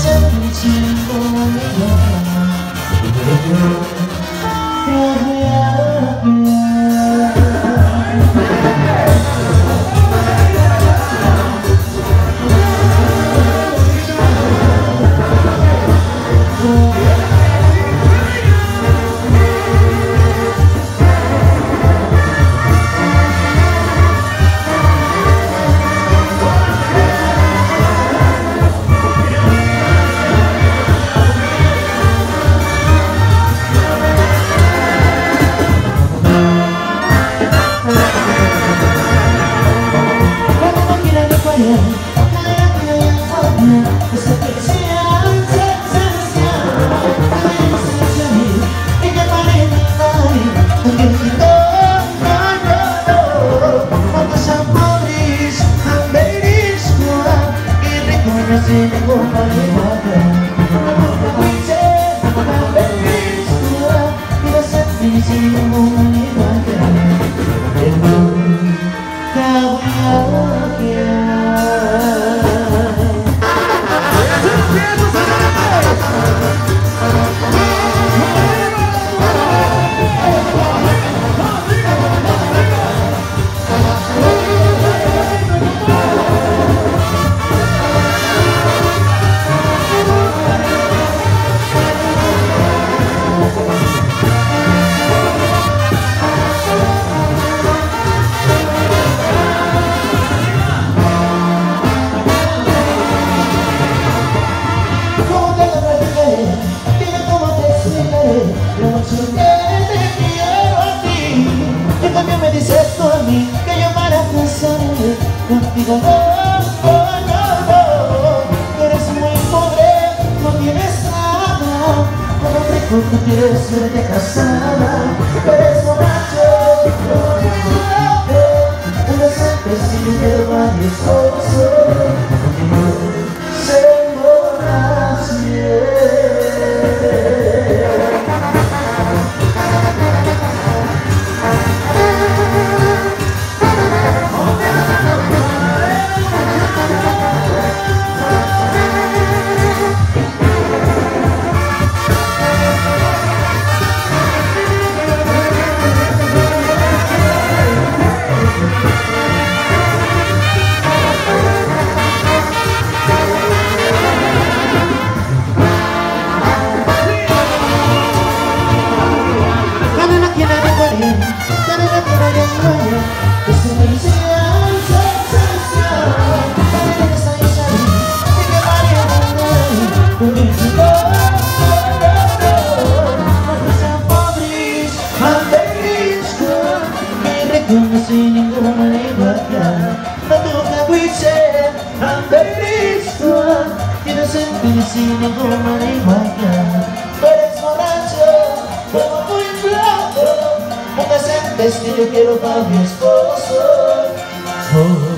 Thank you. Yeah. Contigo no, no, eres muy pobre, no tienes nada, como rico tú quieres verte casada, eres sin ninguna rivalidad Tú eres borracho, como muy flaco Un decente estilo quiero para mi esposo. Oh.